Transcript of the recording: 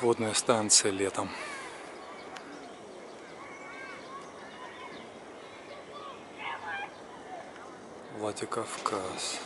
Водная станция летом. Владикавказ.